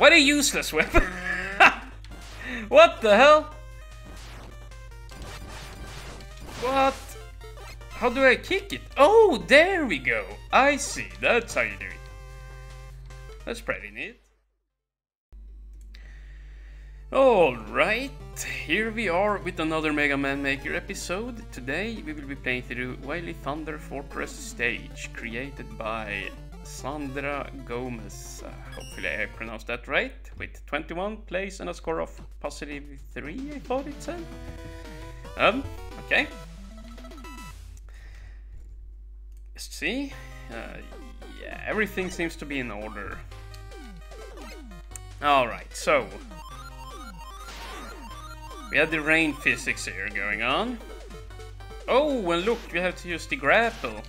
What a useless weapon! what the hell? What? How do I kick it? Oh, there we go. I see. That's how you do it. That's pretty neat. Alright, here we are with another Mega Man Maker episode. Today we will be playing through Wily Thunder Fortress stage, created by Sandra Gomez. Uh, hopefully I pronounced that right. With 21 plays and a score of positive 3, I thought it said. Um, okay. Let's see. Uh, yeah, everything seems to be in order. Alright, so we have the rain physics here going on. Oh, and look, we have to use the grapple.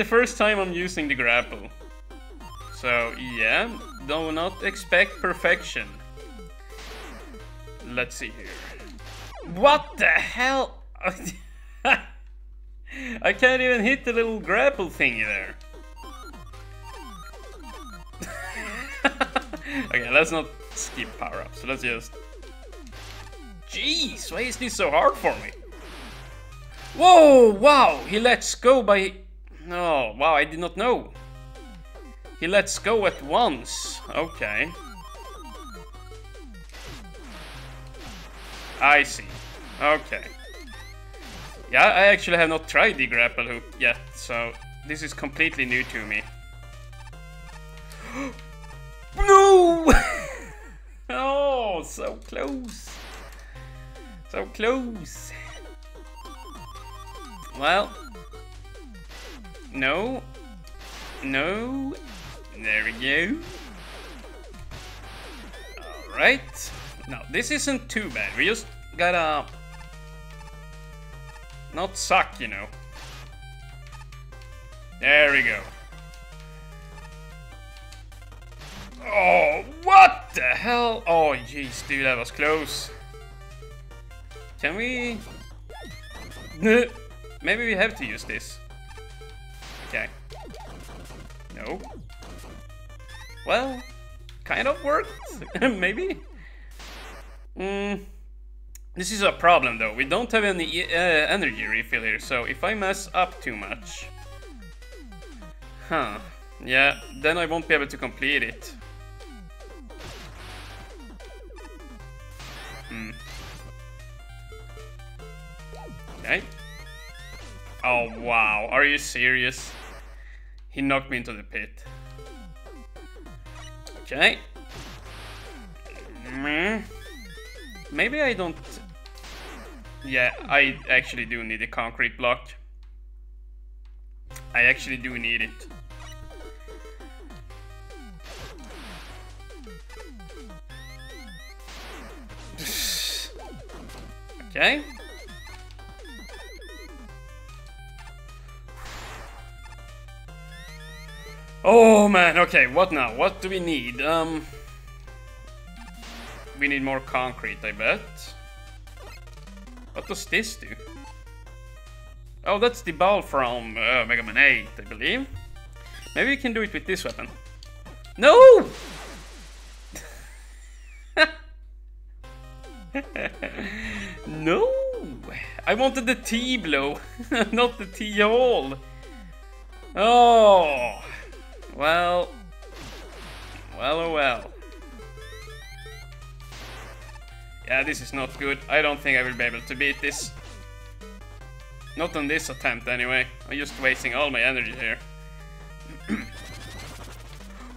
The first time I'm using the grapple. So, yeah, do not expect perfection. Let's see here. What the hell? I can't even hit the little grapple thingy there. okay, let's not skip power-ups. Let's just. Jeez, why is this so hard for me? Whoa! Wow, he lets go by. No, wow, I did not know. He lets go at once. Okay. I see. Okay. Yeah, I actually have not tried the grapple hook yet, so this is completely new to me. No! oh, so close. So close. Well. No. No. There we go. Alright. Now, this isn't too bad. We just gotta... Not suck, you know. There we go. Oh, what the hell? Oh, jeez, dude, that was close. Can we... Maybe we have to use this. No. Well, kind of worked. Maybe. Mm. This is a problem though. We don't have any uh, energy refill here, so if I mess up too much... Huh. Yeah, then I won't be able to complete it. Hmm. Okay. Oh, wow. Are you serious? He knocked me into the pit. Okay. Mm. Maybe I don't... Yeah, I actually do need a concrete block. I actually do need it. Okay. Oh man, okay, what now? What do we need? Um, we need more concrete, I bet. What does this do? Oh, that's the ball from uh, Mega Man 8, I believe. Maybe we can do it with this weapon. No! no! I wanted the T-blow, not the T-hole. Oh! Well... Well, oh well. Yeah, this is not good. I don't think I will be able to beat this. Not on this attempt, anyway. I'm just wasting all my energy here.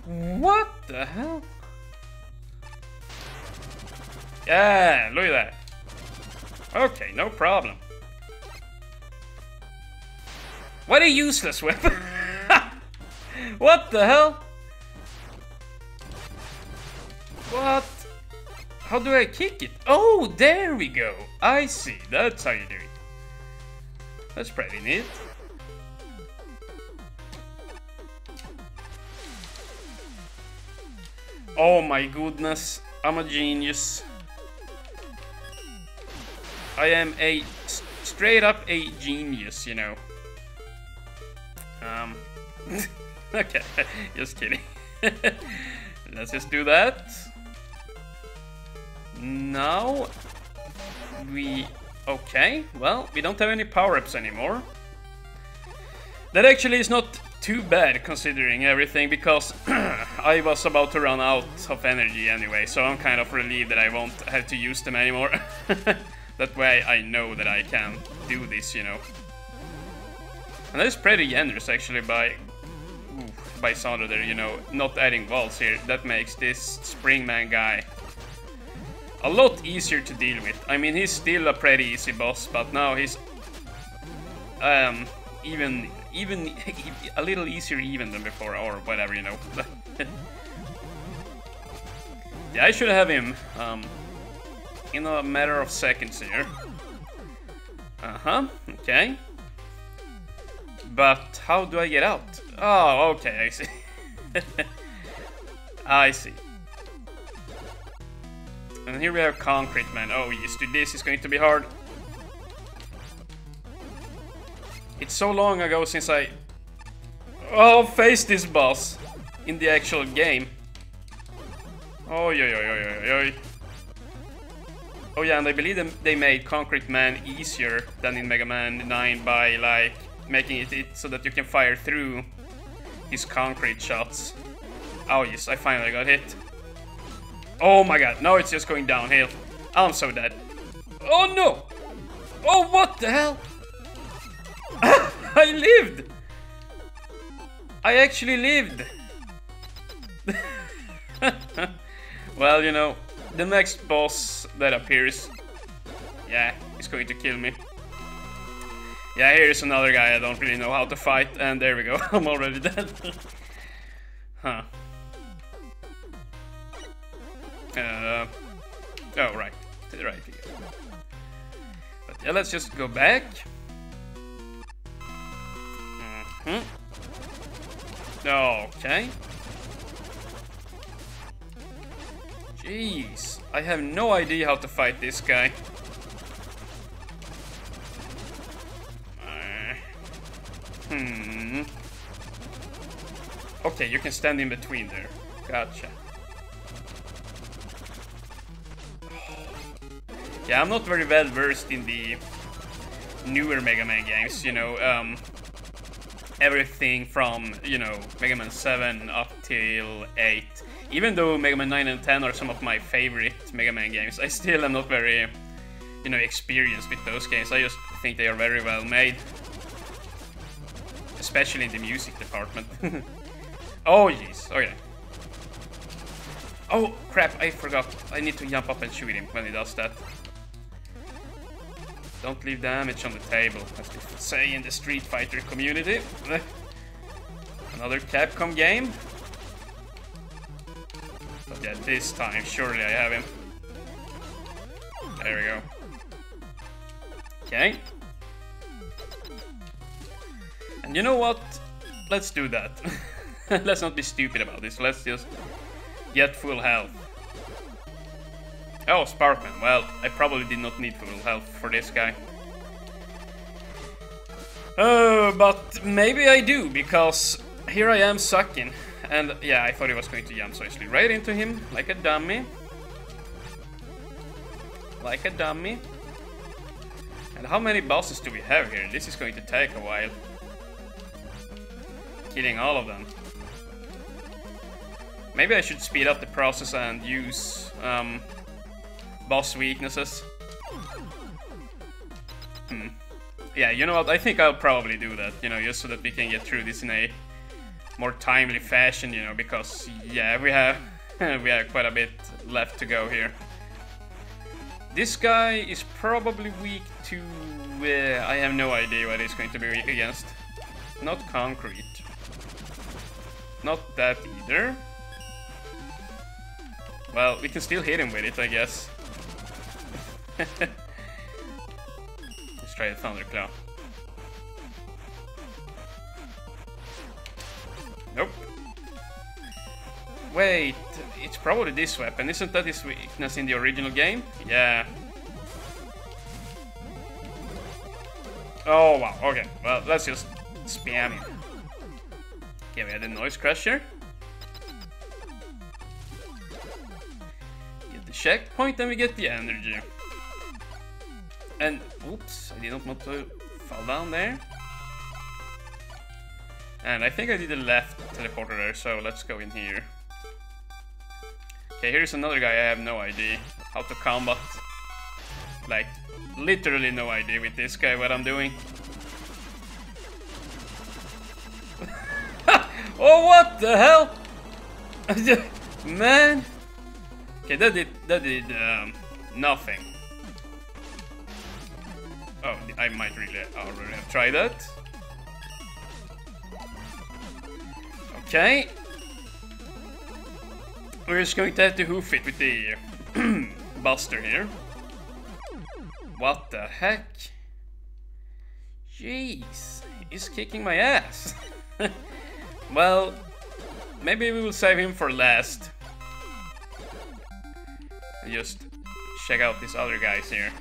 what the hell? Yeah, look at that. Okay, no problem. What a useless weapon! what the hell? What? How do I kick it? Oh, there we go. I see. That's how you do it. That's pretty neat. Oh my goodness. I'm a genius. I am a straight up a genius, you know. Um, okay, just kidding. Let's just do that. Now we... Okay, well, we don't have any power-ups anymore. That actually is not too bad considering everything because I was about to run out of energy anyway, so I'm kind of relieved that I won't have to use them anymore. that way I know that I can do this, you know. And that is pretty generous actually by by there, you know, not adding walls here. That makes this Springman guy a lot easier to deal with. I mean, he's still a pretty easy boss, but now he's um, even even a little easier even than before, or whatever, you know. yeah, I should have him um, in a matter of seconds here. Uh-huh, okay. But how do I get out? Oh, okay, I see. I see. And here we have Concrete Man. Oh, yes, this is going to be hard. It's so long ago since I... Oh, faced this boss in the actual game. Oh, yo, yo, yo, yo, yo. Oh yeah, and I believe they made Concrete Man easier than in Mega Man 9 by, like, making it, it so that you can fire through his concrete shots. Oh yes, I finally got hit. Oh my god, now it's just going downhill. I'm so dead. Oh no! Oh, what the hell? I lived! I actually lived! well, you know, the next boss that appears, yeah, he's going to kill me. Yeah, here's another guy I don't really know how to fight, and there we go, I'm already dead. huh. Uh, oh, right, right. But yeah, let's just go back. Mm -hmm. Okay. Jeez, I have no idea how to fight this guy. Hmm. Okay, you can stand in between there. Gotcha. Yeah, I'm not very well versed in the newer Mega Man games, you know, um, everything from, you know, Mega Man 7 up till 8. Even though Mega Man 9 and 10 are some of my favorite Mega Man games, I still am not very, you know, experienced with those games. I just think they are very well made especially in the music department. oh, jeez. Okay. Oh, crap, I forgot. I need to jump up and shoot him when he does that. Don't leave damage on the table, as we say in the Street Fighter community. Another Capcom game. But yeah, this time, surely I have him. There we go. Okay. You know what? Let's do that. Let's not be stupid about this. Let's just get full health. Oh, Sparkman. Well, I probably did not need full health for this guy. Uh, but maybe I do, because here I am sucking. And yeah, I thought he was going to jump, so I slid right into him, like a dummy. Like a dummy. And how many bosses do we have here? This is going to take a while killing all of them. Maybe I should speed up the process and use um, boss weaknesses. Hmm. Yeah, you know what? I think I'll probably do that, you know, just so that we can get through this in a more timely fashion, you know, because, yeah, we have, we have quite a bit left to go here. This guy is probably weak to... Uh, I have no idea what he's going to be weak against. Not concrete. Not that either. Well, we can still hit him with it, I guess. Let's try a Thunderclaw. Nope. Wait, it's probably this weapon. Isn't that his weakness in the original game? Yeah. Oh, wow. Okay, well, let's just spam him. Okay, we had a noise crusher. Get the checkpoint and we get the energy. And, oops, I didn't want to fall down there. And I think I did the left teleporter there, so let's go in here. Okay, here's another guy I have no idea how to combat. Like, literally no idea with this guy what I'm doing. Oh, what the hell? Man. Okay, that did, that did um, nothing. Oh, I might really already have tried that. Okay. We're just going to have to hoof it with the Buster here. What the heck? Jeez, he's kicking my ass. well, maybe we will save him for last. Just check out these other guys here.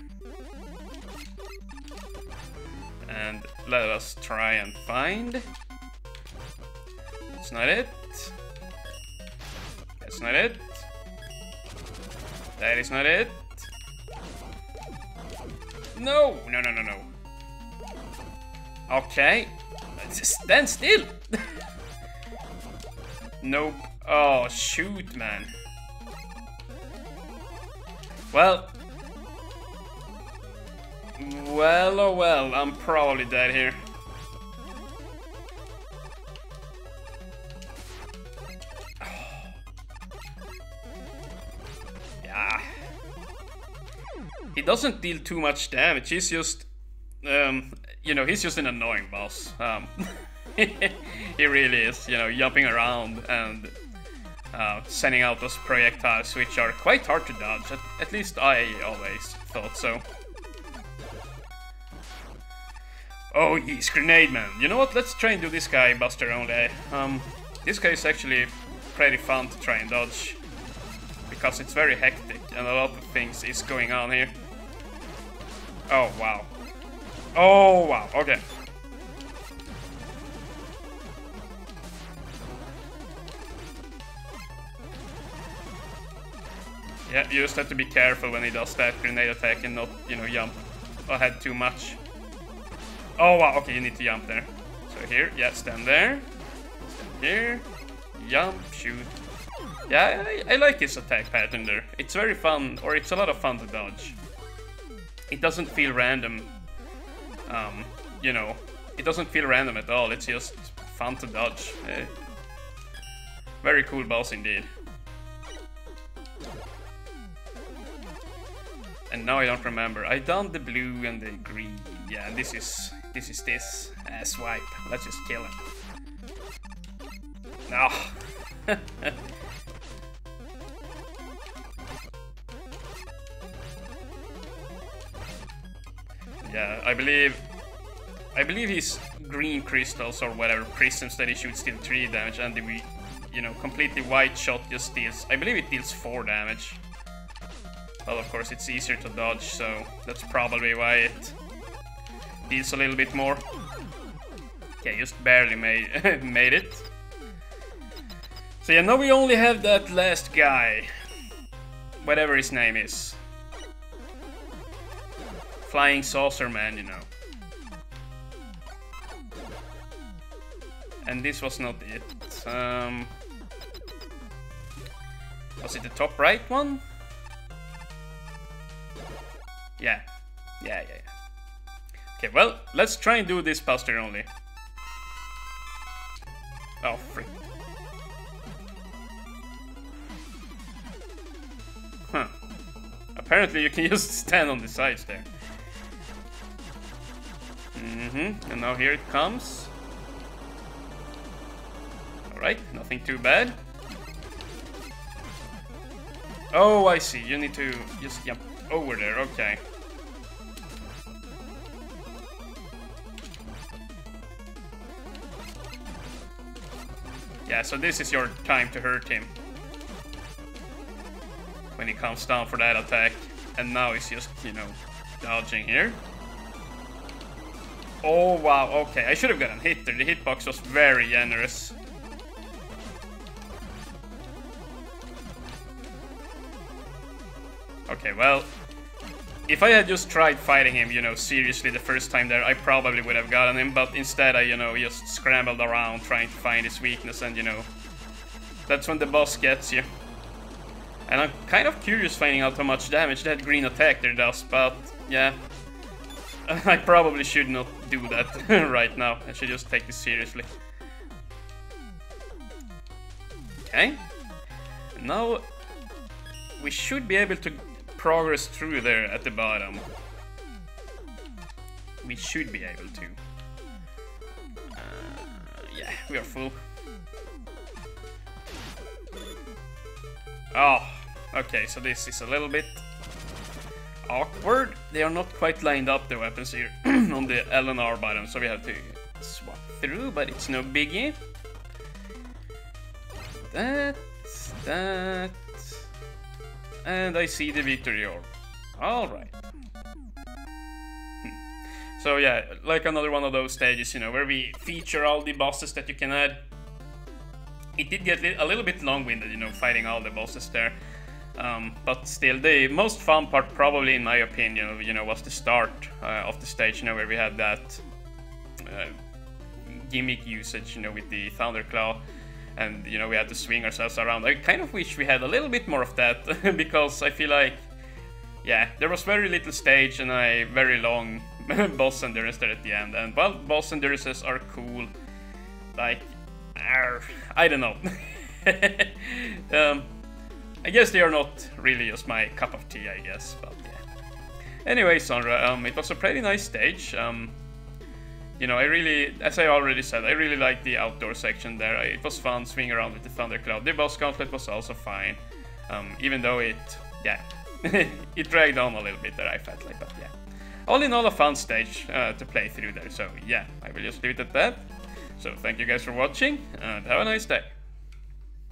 And let us try and find. That's not it. That's not it. That is not it. No! No, no, no, no. Okay. Stand still! nope. Oh, shoot, man. Well. Well, oh well, I'm probably dead here. Yeah. He doesn't deal too much damage. He's just, um, you know, he's just an annoying boss. Um, he really is, you know, jumping around and uh, sending out those projectiles, which are quite hard to dodge. At, at least I always thought so. Oh, he's Grenade Man. You know what? Let's try and do this guy Buster only. Um, this guy is actually pretty fun to try and dodge because it's very hectic and a lot of things is going on here. Oh, wow. Oh, wow, okay. Yeah, you just have to be careful when he does that grenade attack and not, you know, jump ahead too much. Oh, wow, okay, you need to jump there. So here, yeah, stand there. Stand here. Jump, shoot. Yeah, I, I like his attack pattern there. It's very fun, or it's a lot of fun to dodge it doesn't feel random. Um, you know, it doesn't feel random at all. It's just fun to dodge. Uh, very cool boss indeed. And now I don't remember. I done the blue and the green. Yeah, this is this is this uh, swipe. Let's just kill him. No. Yeah, I believe... I believe his green crystals or whatever prisms that he shoots deal 3 damage and the, you know, completely white shot just deals... I believe it deals 4 damage. Well, of course, it's easier to dodge, so that's probably why it deals a little bit more. Okay, just barely made, made it. So yeah, now we only have that last guy. Whatever his name is flying saucer man, you know. And this was not it. Um, was it the top right one? Yeah. Yeah, yeah, yeah. Okay, well, let's try and do this Buster only. Oh, freak. Huh. Apparently you can just stand on the sides there. Mm-hmm, and now here it comes. Alright, nothing too bad. Oh, I see, you need to just jump over there, okay. Yeah, so this is your time to hurt him. When he comes down for that attack. And now he's just, you know, dodging here. Oh, wow, okay. I should have gotten hit there. The hitbox was very generous. Okay, well, if I had just tried fighting him, you know, seriously the first time there, I probably would have gotten him, but instead I, you know, just scrambled around trying to find his weakness and, you know, that's when the boss gets you. And I'm kind of curious finding out how much damage that green attack there does, but yeah. I probably should not do that right now. I should just take this seriously. Okay. Now we should be able to progress through there at the bottom. We should be able to. Uh, yeah, we are full. Oh, okay, so this is a little bit awkward. They are not quite lined up, the weapons here, on the L and R bottom, so we have to swap through, but it's no biggie. That, that, and I see the victory orb. Alright. Hmm. So yeah, like another one of those stages, you know, where we feature all the bosses that you can add. It did get a little bit long-winded, you know, fighting all the bosses there. Um, but still, the most fun part, probably in my opinion, you know, was the start uh, of the stage, you know, where we had that uh, gimmick usage, you know, with the Thunderclaw and you know we had to swing ourselves around. I kind of wish we had a little bit more of that because I feel like yeah, there was very little stage and a very long boss endurance there at the end. And well, boss endurances are cool. Like, I don't know. um, I guess they are not really just my cup of tea, I guess. But yeah. Anyway, Sandra, um, it was a pretty nice stage. Um, you know, I really, as I already said, I really liked the outdoor section there. I, it was fun swinging around with the Thunderclaw. The boss conflict was also fine, um, even though it, yeah, it dragged on a little bit there, I felt like, but yeah. All in all, a fun stage uh, to play through there, so yeah, I will just leave it at that. So thank you guys for watching, and have a nice day.